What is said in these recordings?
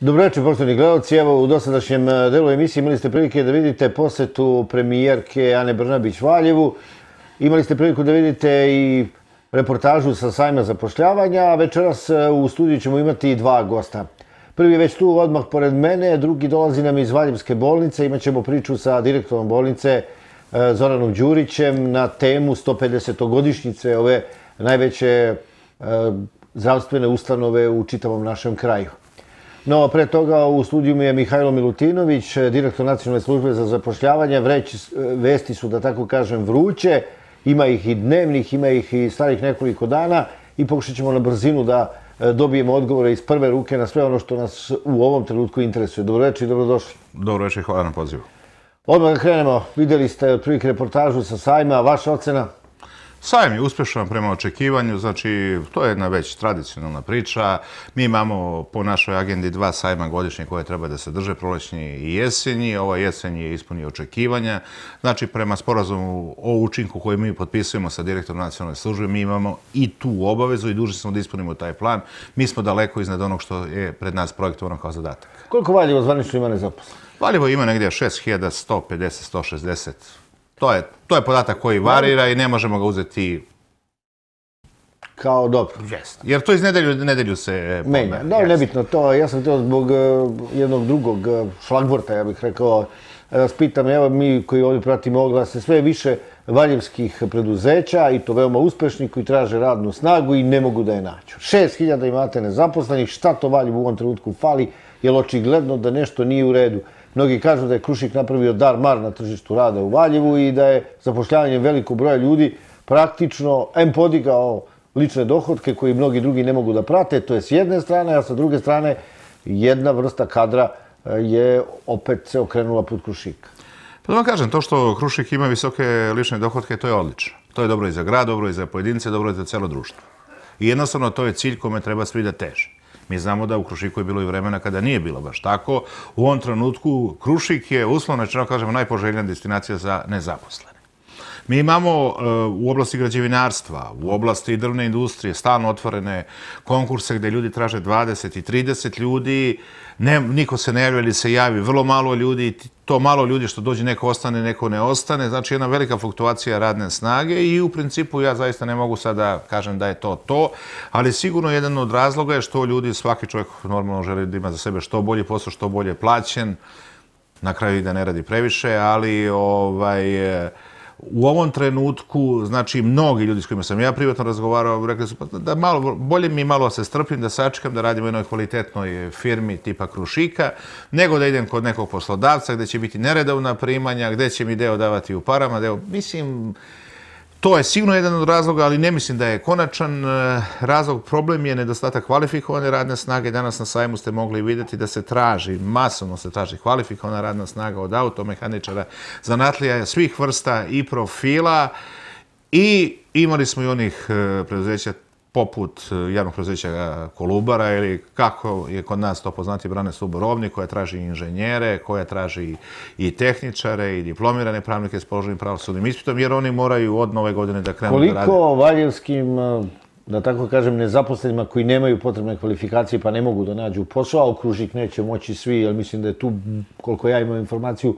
Dobro večer, poštovni gledalci. Evo, u dosadašnjem e, delu emisije imali ste prilike da vidite posetu premijerke Ane Brnabić Valjevu. Imali ste priliku da vidite i reportažu sa sajma zapošljavanja, a večeras e, u studiju ćemo imati dva gosta. Prvi je već tu odmah pored mene, drugi dolazi nam iz Valjevske bolnice. Imaćemo priču sa direktorom bolnice e, Zoranom Đurićem na temu 150-godišnjice ove najveće zdravstvene ustanove u čitavom našem kraju. No, pre toga u studiju mi je Mihajlo Milutinović, direktor Nacionalne službe za zapošljavanje. Vreći, vesti su, da tako kažem, vruće. Ima ih i dnevnih, ima ih i starih nekoliko dana i pokušat ćemo na brzinu da e, dobijemo odgovore iz prve ruke na sve ono što nas u ovom trenutku interesuje. Dobro večer i dobrodošli. Dobro večer i hvala na pozivu. Odmah krenemo. Videli ste otprilike reportažu sa sajma. Vaša ocena? Sajem je uspješan prema očekivanju, znači to je jedna već tradicionalna priča. Mi imamo po našoj agendi dva sajma godišnje koje treba da se drže, prolećnji i jesenji. Ova jesenji je ispunio očekivanja. Znači prema sporazumu o učinku koji mi potpisujemo sa direktorom nacionalne službe, mi imamo i tu obavezu i dužni smo da ispunimo taj plan. Mi smo daleko iznad onog što je pred nas projektovano kao zadatak. Koliko Valjevo zvanično ima nezaposlenih? Valjevo ima negdje 6150-160 To je, to je podatak koji varira i ne možemo ga uzeti kao dobro. Jest. Jer to iz nedelju, nedelju se menja. Da, nebitno to. Ja sam to zbog uh, jednog drugog uh, šlagvorta, ja bih rekao, vas pitam, evo mi koji ovdje pratimo oglase, sve više valjevskih preduzeća i to veoma uspešni koji traže radnu snagu i ne mogu da je naću. 6000 imate nezaposlenih, šta to Valjev u ovom trenutku fali, jer očigledno da nešto nije u redu. Mnogi kažu da je Krušik napravio dar mar na tržištu rada u Valjevu i da je zapošljavanje velikog broja ljudi praktično em podigao lične dohodke koji mnogi drugi ne mogu da prate. To je s jedne strane, a sa druge strane jedna vrsta kadra eh, je opet se okrenula put Krušika. Pa da vam kažem, to što Krušik ima visoke lične dohodke, to je odlično. To je dobro i za grad, dobro i za pojedince, dobro i za celo društvo. I jednostavno to je cilj kome treba svi da teže. Mi znamo da u Krušiku je bilo i vremena kada nije bilo baš tako. U ovom trenutku Krušik je, uslovno čeno kažemo, najpoželjena destinacija za nezaposlene. Mi imamo e, u oblasti građevinarstva, u oblasti drvne industrije, stalno otvorene konkurse gdje ljudi traže 20 i 30 ljudi, ne, niko se ne javlja ili se javi, vrlo malo ljudi, to malo ljudi što dođe, neko ostane, neko ne ostane, znači jedna velika fluktuacija radne snage i u principu ja zaista ne mogu sada kažem da je to to, ali sigurno jedan od razloga je što ljudi, svaki čovjek normalno želi da ima za sebe što bolje posao, što bolje plaćen, na kraju i da ne radi previše, ali ovaj, u ovom trenutku, znači, mnogi ljudi s kojima sam ja privatno razgovarao, rekli su pa da malo, bolje mi malo se strpim, da sačekam, da radim u jednoj kvalitetnoj firmi tipa Krušika, nego da idem kod nekog poslodavca gdje će biti neredovna primanja, gdje će mi deo davati u parama, deo, mislim, To je sigurno jedan od razloga, ali ne mislim da je konačan eh, razlog. Problem je nedostatak kvalifikovane radne snage. Danas na sajmu ste mogli vidjeti da se traži, masovno se traži kvalifikovana radna snaga od automehaničara, zanatlija svih vrsta i profila. I imali smo i onih eh, preduzeća poput eh, javnog preduzeća eh, Kolubara ili kako je kod nas to poznati Brane Suborovni koja traži inženjere, koja traži i tehničare i diplomirane pravnike s položenim pravosudnim ispitom jer oni moraju od nove godine da krenu Koliko da rade. Koliko valjevskim, eh, da tako kažem, nezaposlenima koji nemaju potrebne kvalifikacije pa ne mogu da nađu posao, okružik neće moći svi, jer mislim da je tu, koliko ja imam informaciju,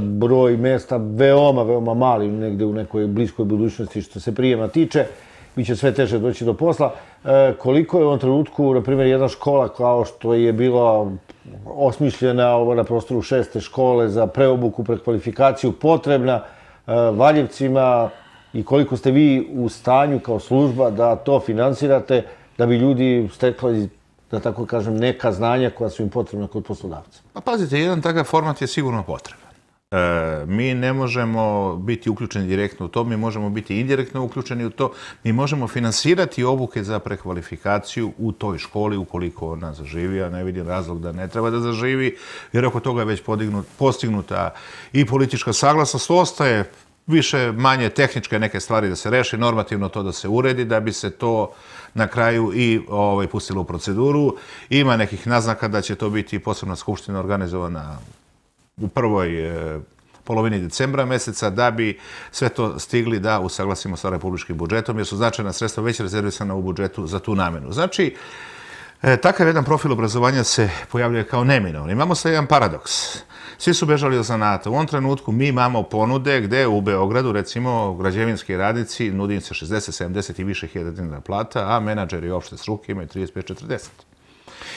broj mesta veoma, veoma mali negde u nekoj bliskoj budućnosti što se prijema tiče bit će sve teže doći do posla. E, koliko je u ovom trenutku, na primjer, jedna škola kao što je bila osmišljena ovo na prostoru šeste škole za preobuku, prekvalifikaciju potrebna e, Valjevcima i koliko ste vi u stanju kao služba da to finansirate da bi ljudi stekli da tako kažem, neka znanja koja su im potrebna kod poslodavca. Pa pazite, jedan takav format je sigurno potreban. E, mi ne možemo biti uključeni direktno u to, mi možemo biti indirektno uključeni u to, mi možemo finansirati obuke za prekvalifikaciju u toj školi ukoliko ona zaživi, a ne vidim razlog da ne treba da zaživi, jer oko toga je već podignut, postignuta i politička saglasnost, ostaje više manje tehničke neke stvari da se reši, normativno to da se uredi, da bi se to na kraju i ovaj, pustilo u proceduru. Ima nekih naznaka da će to biti posebna skupština organizovana u prvoj e, polovini decembra meseca da bi sve to stigli da usaglasimo sa republičkim budžetom jer su značajna sredstva već rezervisana u budžetu za tu namenu. Znači, E, takav jedan profil obrazovanja se pojavljuje kao neminovno. Imamo sad jedan paradoks. Svi su bežali od zanata. U ovom trenutku mi imamo ponude gde u Beogradu, recimo, građevinski radnici nudi se 60, 70 i više hiljada dinara plata, a menadžeri opšte struke imaju 35-40.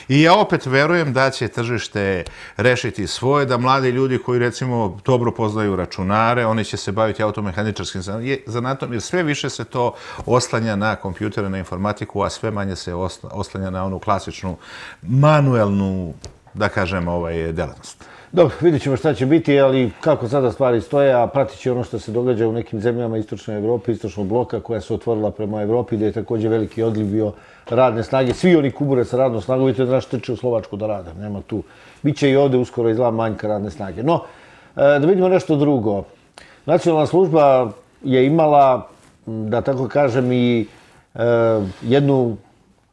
I ja opet verujem da će tržište rešiti svoje, da mladi ljudi koji recimo dobro poznaju računare, oni će se baviti automehaničarskim zanatom, jer sve više se to oslanja na kompjutere, na informatiku, a sve manje se oslanja na onu klasičnu manuelnu, da kažem, ovaj, delatnost. Dobro, vidjet ćemo šta će biti, ali kako sada stvari stoje, a pratit će ono što se događa u nekim zemljama Istočne Evrope, Istočnog bloka, koja se otvorila prema Evropi, gdje je također veliki odliv bio radne snage. Svi oni kubure sa radnom snagom, vidite da trče u Slovačku da rade, nema tu. Biće i ovde uskoro izgleda manjka radne snage. No, e, da vidimo nešto drugo. Nacionalna služba je imala, da tako kažem, i e, jednu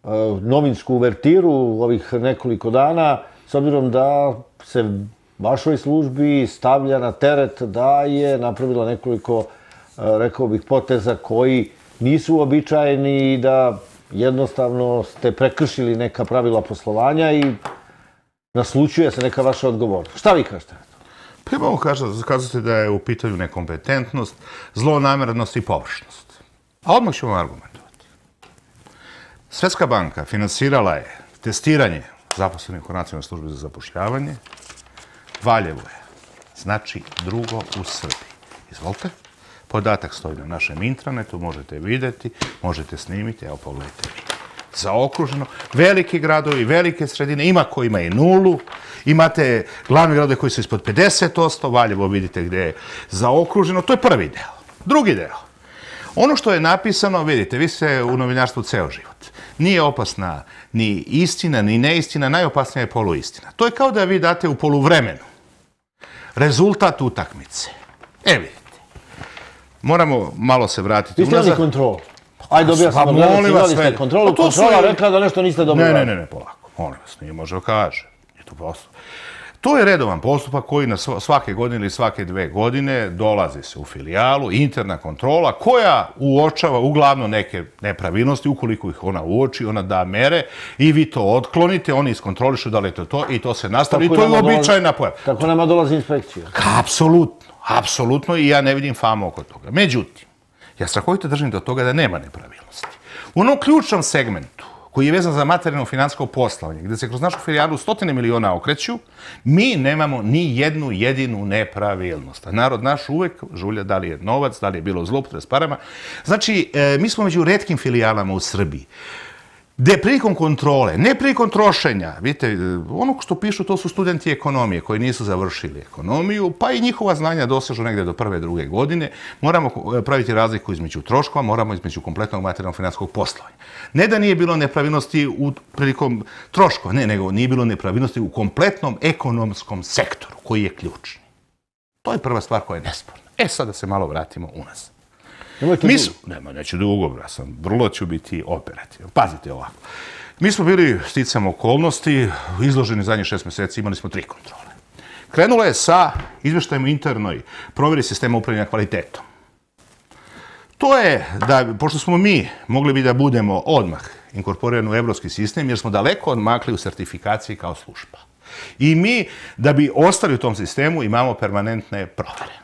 e, novinsku uvertiru ovih nekoliko dana, s obzirom da se vašoj službi stavlja na teret da je napravila nekoliko, e, rekao bih, poteza koji nisu običajni i da jednostavno ste prekršili neka pravila poslovanja i naslučuje se neka vaša odgovornost. Šta vi kažete? Pa imamo kazati da je u pitanju nekompetentnost, zlonamernost i površnost. A odmah ćemo argumentovati. Svetska banka finansirala je testiranje zaposlenih u nacionalnoj službi za zapošljavanje Valjevo je. Znači drugo u Srbiji. Izvolite. Podatak stoji na našem intranetu, možete videti, možete snimiti, evo pogledajte vi. Zaokruženo, veliki gradovi, velike sredine, ima koji ima i nulu, imate glavni gradove koji su ispod 50%, Valjevo vidite gdje je zaokruženo, to je prvi deo. Drugi deo. Ono što je napisano, vidite, vi ste u novinarstvu ceo život. Nije opasna ni istina, ni neistina, najopasnija je poluistina. To je kao da vi date u poluvremenu rezultat utakmice. E vidite, moramo malo se vratiti. Vi ste imali kontrol? Ajde, dobija sam da imali ste kontrolu. Pa kontrola rekla da nešto niste dobro Ne, ne, ne, ne, polako. Molim vas, nije može kaže. Je to prosto. To je redovan postupak koji na svake godine ili svake dve godine dolazi se u filijalu, interna kontrola, koja uočava uglavno neke nepravilnosti, ukoliko ih ona uoči, ona da mere i vi to otklonite, oni iskontrolišu da li je to to i to se nastavi. I to je običajna pojava. Tako nama dolazi inspekcija. Apsolutno, apsolutno i ja ne vidim famu oko toga. Međutim, ja strahovito držim do toga da nema nepravilnosti. U onom ključnom segmentu, koji je vezan za materijalno finansko poslovanje, gdje se kroz našu filijalu stotine miliona okreću, mi nemamo ni jednu jedinu nepravilnost. Narod naš uvek žulja da li je novac, da li je bilo zlopotre s parama. Znači, e, mi smo među redkim filijalama u Srbiji gde prilikom kontrole, ne prilikom trošenja, vidite, e, ono što pišu to su studenti ekonomije koji nisu završili ekonomiju, pa i njihova znanja dosežu negde do prve, druge godine, moramo e, praviti razliku između troškova, moramo između kompletnog materijalnog finanskog poslovanja. Ne da nije bilo nepravilnosti u prilikom troškova, ne, nego nije bilo nepravilnosti u kompletnom ekonomskom sektoru koji je ključni. To je prva stvar koja je nesporna. E, sad da se malo vratimo u nas. Nemojte Mi su... Nema, neću dugo, ja sam vrlo ću biti operativan. Pazite ovako. Mi smo bili sticam okolnosti, izloženi zadnjih šest mjeseci, imali smo tri kontrole. Krenulo je sa izveštajem internoj provjeri sistema upravljanja kvalitetom. To je da, pošto smo mi mogli bi da budemo odmah inkorporirani u evropski sistem, jer smo daleko odmakli u sertifikaciji kao služba. I mi, da bi ostali u tom sistemu, imamo permanentne provere.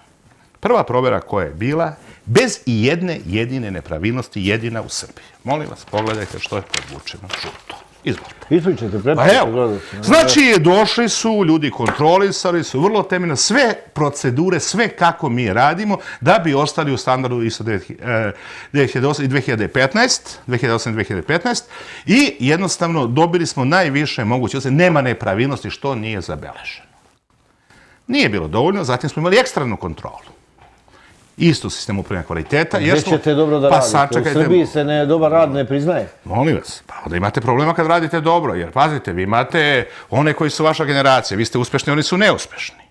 Prva provera koja je bila bez i jedne jedine nepravilnosti jedina u Srbiji. Molim vas, pogledajte što je podvučeno žuto. Izvolite. Ispričajte, prepustite gledati. Znači, došli su, ljudi kontrolisali su vrlo temeljno sve procedure, sve kako mi radimo, da bi ostali u standardu ISO 2015, 2008-2015 i jednostavno dobili smo najviše moguće, nema nepravilnosti što nije zabeleženo. Nije bilo dovoljno, zatim smo imali ekstremnu kontrolu isto sistem upravljanja kvaliteta. Gdje ćete dobro da pa, radite? U Srbiji se ne, dobar rad ne priznaje. Molim vas, pa onda imate problema kad radite dobro, jer pazite, vi imate one koji su vaša generacija, vi ste uspešni, oni su neuspešni.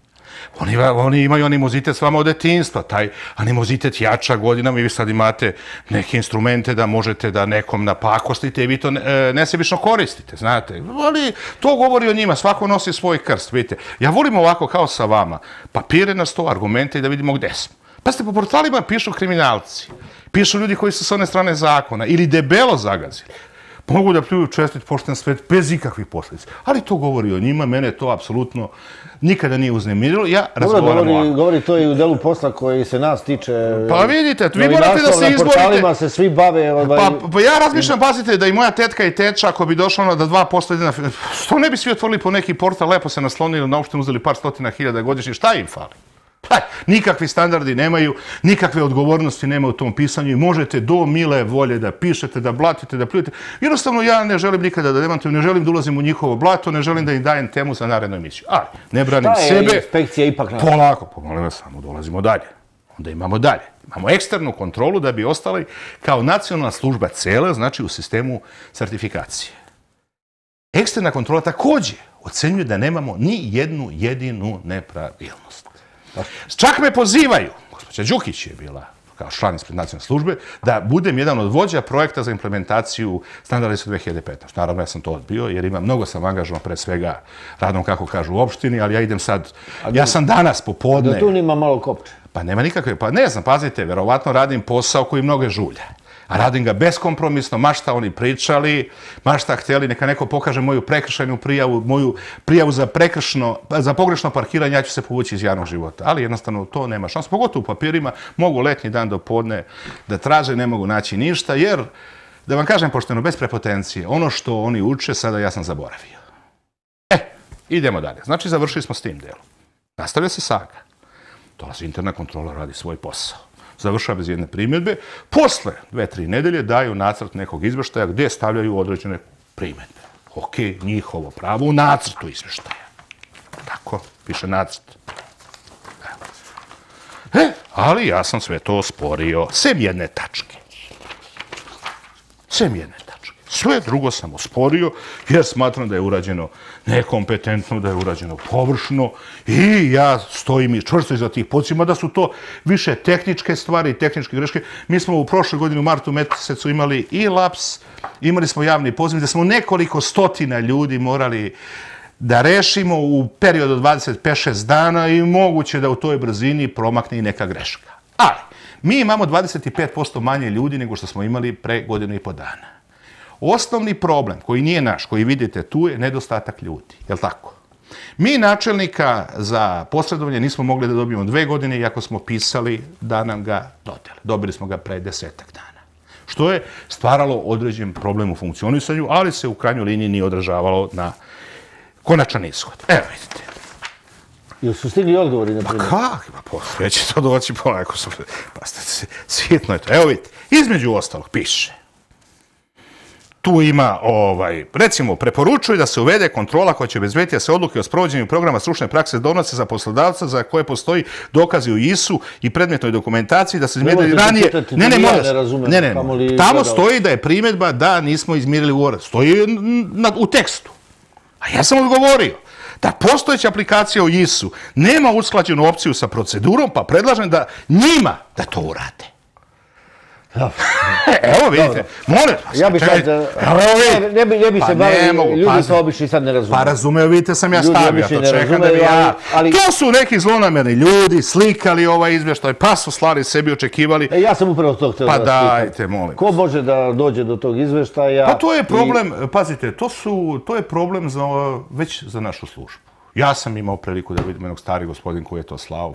Oni, oni imaju animozitet s vama od detinstva, taj animozitet jača godinama i vi sad imate neke instrumente da možete da nekom napakostite i vi to e, nesebično koristite, znate. Ali to govori o njima, svako nosi svoj krst, vidite. Ja volim ovako kao sa vama, papire na sto, argumente i da vidimo gde smo. Pa ste po portalima pišu kriminalci, pišu ljudi koji su s one strane zakona ili debelo zagazili. mogu da pljuju čestit pošten svet bez ikakvih posljedica. Ali to govori o njima, mene to apsolutno nikada nije uznemirilo. Ja Dobro, razgovaram govori, ovako. govori to i u delu posla koji se nas tiče. Pa vidite, vi morate da se Na izborite. portalima se svi bave. Ovaj, Pa, pa ja razmišljam, pazite, da i moja tetka i teča, ako bi došla ona da 2% ide na... Što ne bi svi otvorili po neki portal, lepo se naslonili, na opštinu uzeli par stotina hiljada godišnje, šta im fali? Pa, nikakvi standardi nemaju, nikakve odgovornosti nema u tom pisanju i možete do mile volje da pišete, da blatite, da pljujete. Jednostavno, ja ne želim nikada da demantujem, ne želim da ulazim u njihovo blato, ne želim da im dajem temu za narednu emisiju. Ali, ne branim Šta je sebe. inspekcija ipak na... Polako, pomolim vas, samo dolazimo dalje. Onda imamo dalje. Imamo eksternu kontrolu da bi ostali kao nacionalna služba cela, znači u sistemu sertifikacije. Eksterna kontrola takođe ocenjuje da nemamo ni jednu jedinu nepravilnost. Čak me pozivaju, gospođa Đukić je bila kao član ispred nacionalne službe, da budem jedan od vođa projekta za implementaciju standarda ISO 2015. Naravno, ja sam to odbio, jer imam mnogo sam angažovan pre svega radom, kako kažu, u opštini, ali ja idem sad, ja sam danas popodne, Da tu nima malo kopče. pa nema nikakve, pa ne znam, pazite, verovatno radim posao koji mnoge žulja. A radim ga beskompromisno, ma šta oni pričali, ma šta htjeli, neka neko pokaže moju prekršajnu prijavu, moju prijavu za prekršno, za pogrešno parkiranje, ja ću se povući iz javnog života. Ali jednostavno to nema šans, ono pogotovo u papirima, mogu letnji dan do podne da traže, ne mogu naći ništa, jer, da vam kažem pošteno, bez prepotencije, ono što oni uče, sada ja sam zaboravio. E, idemo dalje. Znači, završili smo s tim delom. Nastavlja se saga. Dolazi interna kontrola, radi svoj posao. Završava bez jedne primjedbe. Posle dve, tri nedelje daju nacrt nekog izveštaja gdje stavljaju određene primjedbe. Ok, njihovo pravo u nacrtu izveštaja. Tako, piše nacrt. E, ali ja sam sve to osporio, sem jedne tačke. Sem jedne. Sve drugo sam osporio jer smatram da je urađeno nekompetentno, da je urađeno površno i ja stojim i čvrsto iza tih podsjima da su to više tehničke stvari tehničke greške. Mi smo u prošle godine u martu mesecu imali i laps, imali smo javni poziv da smo nekoliko stotina ljudi morali da rešimo u periodu od 25-6 dana i moguće da u toj brzini promakne i neka greška. Ali, mi imamo 25% manje ljudi nego što smo imali pre godinu i po dana. Osnovni problem koji nije naš, koji vidite tu, je nedostatak ljudi. Je li tako? Mi načelnika za posredovanje nismo mogli da dobijemo dve godine, iako smo pisali da nam ga dodele. Dobili smo ga pre desetak dana. Što je stvaralo određen problem u funkcionisanju, ali se u krajnjoj liniji nije odražavalo na konačan ishod. Evo vidite. Jel su stigli odgovori na primjer? Kak? Pa posle će to doći polako. Pa ste, sitno je to. Evo vidite, između ostalog piše. Tu ima, ovaj, recimo, preporučuje da se uvede kontrola koja će obezbediti da se odluke o sprovođenju programa stručne prakse donose za poslodavca za koje postoji dokazi u ISU i predmetnoj dokumentaciji da se izmjeri Nemojte ranije... Ne, ne, ne razumem, Ne, ne, tamo stoji da je primjedba da nismo izmirili ugovor. Stoji n- na, u tekstu. A ja sam odgovorio da postojeća aplikacija u ISU nema usklađenu opciju sa procedurom, pa predlažem da njima da to urade. Evo vidite, molim vas. Ja bih sad... Ne, bi, ne bi Pa se bavili, mogu, ljudi pazi. to obični sad ne razume. Pa razumeo, vidite, sam ja stavio to, čekam da bi ja... ali- To su neki zlonamerni ljudi, slikali ovaj izvještaj, pa su slali sebi, očekivali. E, ja sam upravo to htio Pa da vas pitam. dajte, molim Ko može da dođe do tog izveštaja? Pa to je i- problem, pazite, to, su, to je problem za, već za našu službu. Ja sam imao priliku da vidim jednog stari gospodin koji je to slao,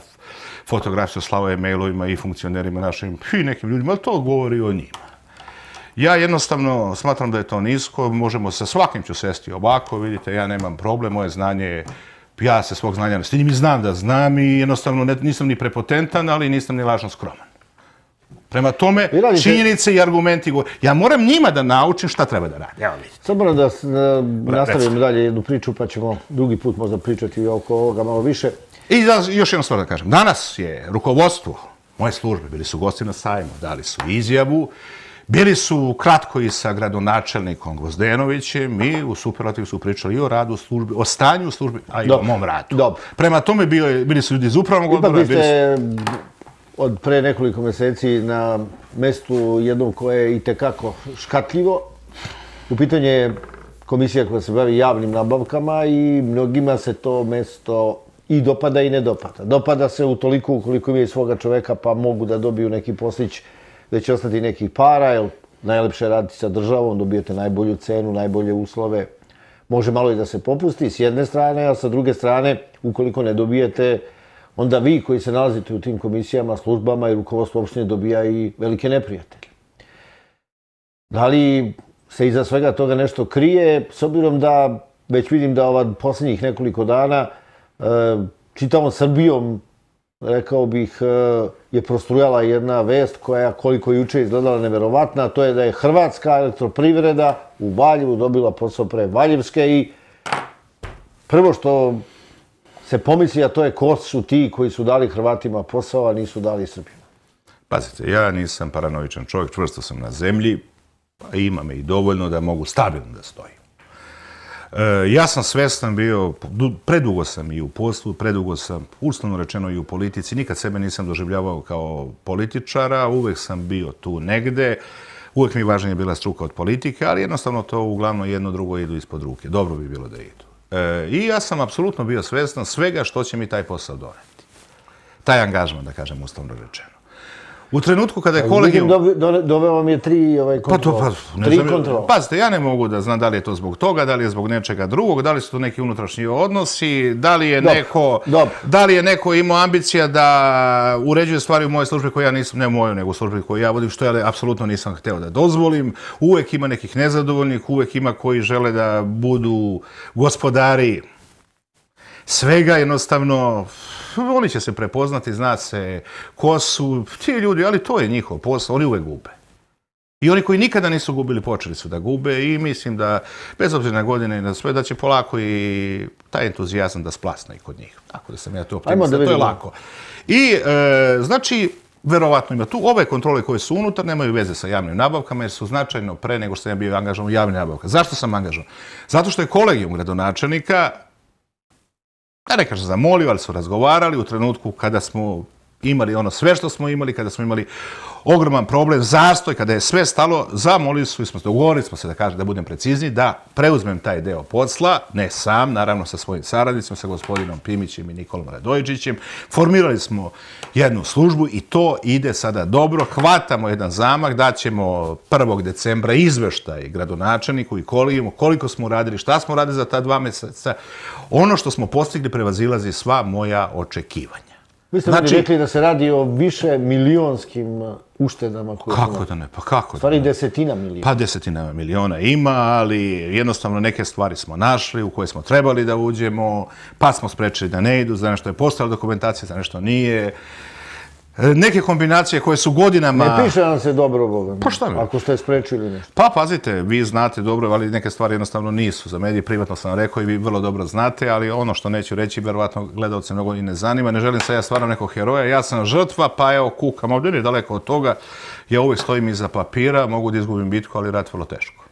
fotografiju slao je mailovima i funkcionerima našim i nekim ljudima, ali to govori o njima. Ja jednostavno smatram da je to nisko, možemo sa svakim ću sesti ovako, vidite, ja nemam problem, moje znanje je ja se svog znanja ne stidim i znam da znam i jednostavno ne, nisam ni prepotentan, ali nisam ni lažno skroman. Prema tome, radite- činjenice i argumenti govore. Ja moram njima da naučim šta treba da radi. Evo vidite. Sad moram da nastavimo recimo. dalje jednu priču, pa ćemo drugi put možda pričati oko ovoga malo više. I da, još jednu stvar da kažem. Danas je rukovodstvo moje službe, bili su gosti na sajmu, dali su izjavu, bili su kratko i sa gradonačelnikom Gvozdenovićem i u superlativu su pričali i o radu službe, o stanju službi, a i o mom radu. Dobro. Prema tome bio je, bili su ljudi iz upravnog Ipak odbora, vi bili su... ste od pre nekoliko mjeseci na mestu jednom koje je i tekako škatljivo. U pitanju je komisija koja se bavi javnim nabavkama i mnogima se to mesto i dopada i ne dopada. Dopada se u toliko ukoliko imaju svoga čoveka pa mogu da dobiju neki poslić da će ostati nekih para, jer najlepše raditi sa državom, dobijete najbolju cenu, najbolje uslove. Može malo i da se popusti s jedne strane, a sa druge strane, ukoliko ne dobijete, onda vi koji se nalazite u tim komisijama, službama i rukovodstvo opštine dobija i velike neprijatelje. Da li se iza svega toga nešto krije, s obzirom da već vidim da ova posljednjih nekoliko dana e, čitavom Srbijom, rekao bih, e, je prostrujala jedna vest koja koliko juče izgledala neverovatna, to je da je Hrvatska elektroprivreda u Valjevu dobila posao pre Valjevske i prvo što se pomisli, a to je ko su ti koji su dali Hrvatima posao, a nisu dali Srbima. Pazite, ja nisam paranoičan čovjek, čvrsto sam na zemlji, pa ima me i dovoljno da mogu stabilno da stojim. E, ja sam svestan bio, predugo sam i u poslu, predugo sam, uslovno rečeno i u politici, nikad sebe nisam doživljavao kao političara, uvek sam bio tu negde, uvek mi važnije bila struka od politike, ali jednostavno to uglavnom jedno drugo idu ispod ruke. Dobro bi bilo da idu. E, I ja sam apsolutno bio svestan svega što će mi taj posao doneti. Taj angažman, da kažem, uslovno rečeno. U trenutku kada je kolegijum... Vidim, doveo vam je tri ovaj, kontrola. Pa to, pa, tri kontrola. Pazite, ja ne mogu da znam da li je to zbog toga, da li je zbog nečega drugog, da li su to neki unutrašnji odnosi, da li je Dob, neko... Dob. Da li je neko imao ambicija da uređuje stvari u moje službe koje ja nisam, ne moju, nego u službi koje ja vodim, što ja apsolutno nisam hteo da dozvolim. Uvek ima nekih nezadovoljnih, uvek ima koji žele da budu gospodari svega, jednostavno oni će se prepoznati, zna se ko su ti ljudi, ali to je njihov posao, oni uvek gube. I oni koji nikada nisu gubili, počeli su da gube i mislim da, bez obzira na godine i na sve, da će polako i taj entuzijazam da splasne i kod njih. Tako da sam ja to optimista, to je lako. I, e, znači, verovatno ima tu. Ove kontrole koje su unutar nemaju veze sa javnim nabavkama jer su značajno pre nego što sam ja bio angažovan u javnim nabavkama. Zašto sam angažovan? Zato što je kolegijum gradonačelnika da ne kažem zamolio, ali su razgovarali u trenutku kada smo imali ono sve što smo imali, kada smo imali ogroman problem, zastoj, kada je sve stalo, zamolili su i smo se dogovorili, smo se da kažem, da budem precizni, da preuzmem taj deo posla, ne sam, naravno sa svojim saradnicima, sa gospodinom Pimićem i Nikolom Radojičićem, formirali smo jednu službu i to ide sada dobro, hvatamo jedan zamak, daćemo 1. decembra izveštaj gradonačaniku i kolijemo koliko smo uradili, šta smo uradili za ta dva meseca, ono što smo postigli prevazilazi sva moja očekivanja. Vi ste znači, rekli da se radi o više milionskim uštedama. Koje kako da ne, pa kako stvari da ne? desetina miliona. Pa desetina miliona ima, ali jednostavno neke stvari smo našli u koje smo trebali da uđemo, pa smo sprečili da ne idu, za nešto je postala dokumentacija, za nešto nije. E, neke kombinacije koje su godinama... Ne piše nam se dobro, Boga. Pa šta mi? Ako ste sprečili nešto. Pa, pazite, vi znate dobro, ali neke stvari jednostavno nisu. Za medije privatno sam rekao i vi vrlo dobro znate, ali ono što neću reći, verovatno gledalce mnogo i ne zanima. Ne želim se ja stvarno nekog heroja. Ja sam žrtva, pa evo, kukam. Ovdje je daleko od toga. Ja uvijek stojim iza papira, mogu da izgubim bitku, ali rad vrlo teško.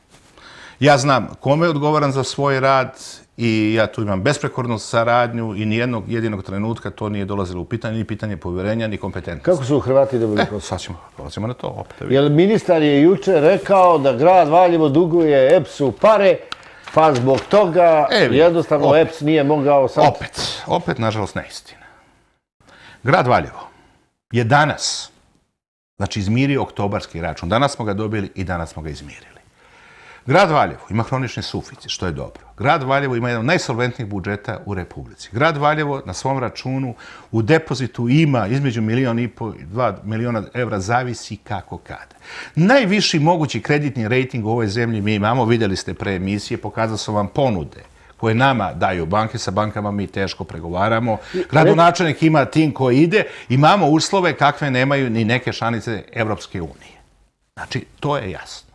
Ja znam kome je odgovoran za svoj rad i ja tu imam besprekornu saradnju i nijednog jedinog trenutka to nije dolazilo u pitanje, ni pitanje povjerenja, ni kompetentnosti. Kako su Hrvati dobili posao? E, sad ćemo, dolazimo na to opet. Jer ministar je juče rekao da grad Valjevo duguje EPS-u pare, pa zbog toga e, jednostavno opet, EPS nije mogao sad... Opet, opet, nažalost, neistina. Grad Valjevo je danas, znači izmirio oktobarski račun. Danas smo ga dobili i danas smo ga izmirili. Grad Valjevo ima hronični suficit, što je dobro. Grad Valjevo ima jedan od najsolventnijih budžeta u Republici. Grad Valjevo na svom računu u depozitu ima između milijon i po i dva miliona evra, zavisi kako kada. Najviši mogući kreditni rejting u ovoj zemlji mi imamo, vidjeli ste pre emisije, pokazao sam vam ponude koje nama daju banke, sa bankama mi teško pregovaramo. Gradonačelnik ima tim koji ide, imamo uslove kakve nemaju ni neke šanice Evropske unije. Znači, to je jasno.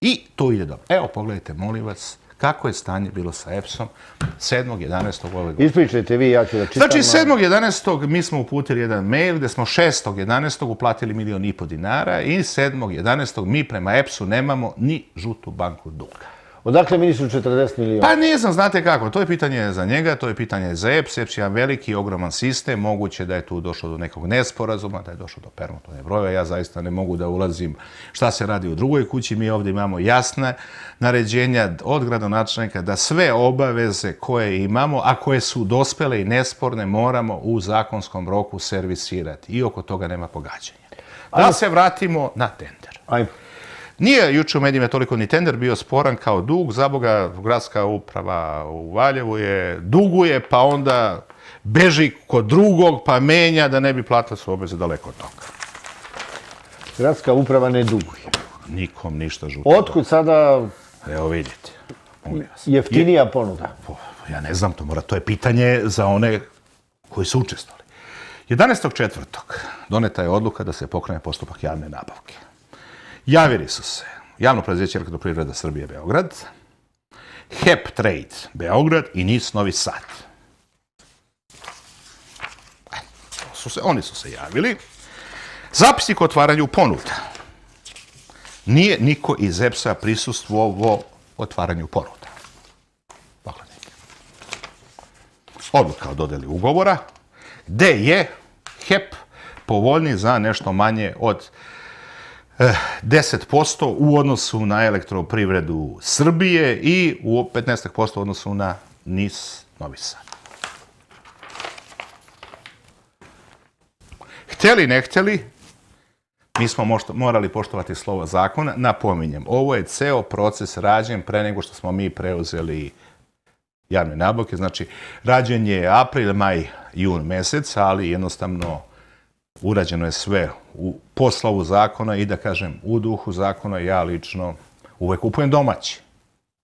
I to ide dobro. Evo, pogledajte, molim vas, kako je stanje bilo sa EPS-om 7.11. ove godine. Ispričajte vi, ja ću da čitam. Znači, 7.11. mi smo uputili jedan mail gde smo 6.11. uplatili milijon i po dinara i 7.11. mi prema EPS-u nemamo ni žutu banku duga. Odakle ministru 40 miliona? Pa ne znam, znate kako, to je pitanje za njega, to je pitanje za EPS. EPS je jedan veliki, ogroman sistem, moguće da je tu došlo do nekog nesporazuma, da je došlo do permutone brojeva. Ja zaista ne mogu da ulazim šta se radi u drugoj kući. Mi ovdje imamo jasne naređenja od gradonačelnika da sve obaveze koje imamo, a koje su dospele i nesporne, moramo u zakonskom roku servisirati. I oko toga nema pogađanja. Da se vratimo na tender. Ajmo. Nije juče u medijima toliko ni tender bio sporan kao dug, za Boga gradska uprava u Valjevu je duguje, pa onda beži kod drugog, pa menja da ne bi platila su obveze daleko od toga. Gradska uprava ne duguje. Nikom ništa žuto. Otkud sada Evo vidite. Jeftinija ponuda? Po- Ja ne znam, to mora, to je pitanje za one koji su učestvovali. 11.4. doneta je odluka da se pokrene postupak javne nabavke. Javili su se javno preduzeće elektroprivreda Srbije Beograd, HEP Trade Beograd i NIS Novi Sad. Su se, oni su se javili. Zapisnik o otvaranju ponuda. Nije niko iz EPS-a prisustvovao otvaranju ponuda. Pogledajte. Odluka o dodeli ugovora, gde je HEP povoljni za nešto manje od Eh, 10% u odnosu na elektroprivredu Srbije i u 15% u odnosu na NIS Novi Sad. Hteli, ne hteli, mi smo morali poštovati slovo zakona. Napominjem, ovo je ceo proces rađen pre nego što smo mi preuzeli javne nabavke. Znači, rađen je april, maj, jun mesec, ali jednostavno urađeno je sve u poslavu zakona i da kažem u duhu zakona ja lično uvek kupujem domaći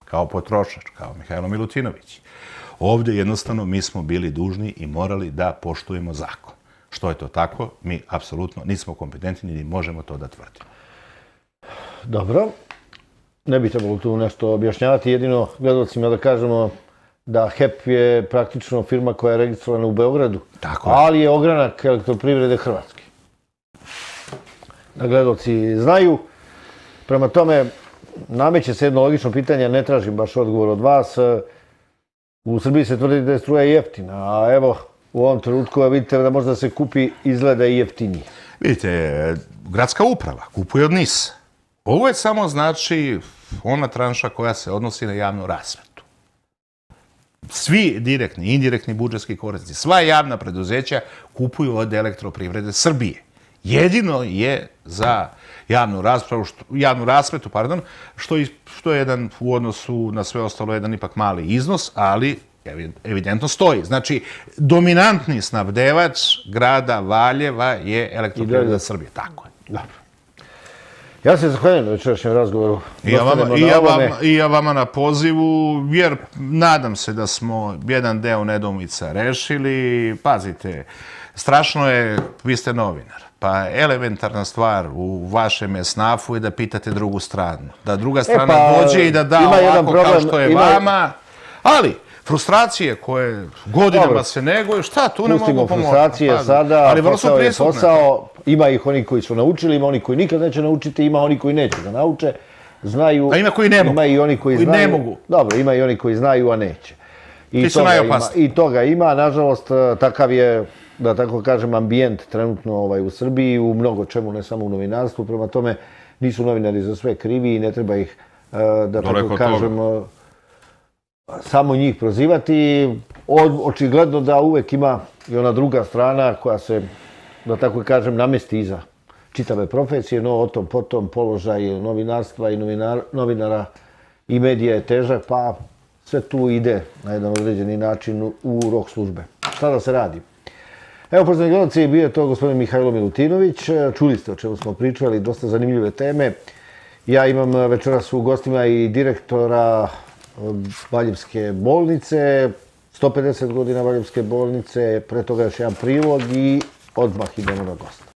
kao potrošač, kao Mihajlo Milutinović. Ovdje jednostavno mi smo bili dužni i morali da poštujemo zakon. Što je to tako, mi apsolutno nismo kompetentni ni možemo to da tvrdimo. Dobro. Ne bi trebalo tu nešto objašnjavati, jedino gledalcima da kažemo da HEP je praktično firma koja je registrovana u Beogradu, Tako je. ali je ogranak elektroprivrede Hrvatske. Da gledalci znaju. Prema tome, nameće se jedno logično pitanje, ne tražim baš odgovor od vas. U Srbiji se tvrdi da je struja jeftina, a evo, u ovom trenutku vidite da možda se kupi izgleda i jeftinije. Vidite, gradska uprava kupuje od NIS. Ovo je samo znači ona tranša koja se odnosi na javnu rasvetu. Svi direktni indirektni budžetski korisnici, sva javna preduzeća kupuju od elektroprivrede Srbije. Jedino je za javnu raspravu, što, javnu rasvetu, pardon, što, što je jedan u odnosu na sve ostalo jedan ipak mali iznos, ali evi- evidentno stoji. Znači, dominantni snabdevač grada Valjeva je elektroprivreda Srbije. Tako je. Dobro. Ja se zahvaljujem na večerašnjem razgovoru. I ja, vama, i, ja vama, I ja vama na pozivu, jer nadam se da smo jedan deo nedomica rešili. Pazite, strašno je, vi ste novinar, pa elementarna stvar u vašem esnafu je da pitate drugu stranu. Da druga strana pa, dođe i da da ovako kao što je ima- vama. Ali, frustracije koje godinama se neguju, šta tu ne Pustimo mogu pomoći? frustracije Pazi, sada, ali vrlo su posao je prisutne. posao. Ima ih oni koji su naučili, ima oni koji nikad neće naučiti, ima oni koji neće da nauče. Znaju, A ima koji ne mogu. Ima i oni koji, Koji znaju. ne mogu. Dobro, ima i oni koji znaju, a neće. I Ti su najopasniji. I toga ima, nažalost, eh, takav je, da tako kažem, ambijent trenutno ovaj, u Srbiji, u mnogo čemu, ne samo u novinarstvu. Prema tome, nisu novinari za sve krivi i ne treba ih, eh, da Daleko tako od toga samo njih prozivati. Od, očigledno da uvek ima i ona druga strana koja se, da tako kažem, namesti iza čitave profesije, no o tom potom položaj novinarstva i novinar, novinara i medija je težak, pa sve tu ide na jedan određeni način u, rok službe. Šta da se radi? Evo, poštovani gledalci, bio je to gospodin Mihajlo Milutinović. Čuli ste o čemu smo pričali, dosta zanimljive teme. Ja imam večeras u gostima i direktora Valjevske bolnice, 150 godina Valjevske bolnice, pre toga još jedan prilog i odmah idemo na gosta.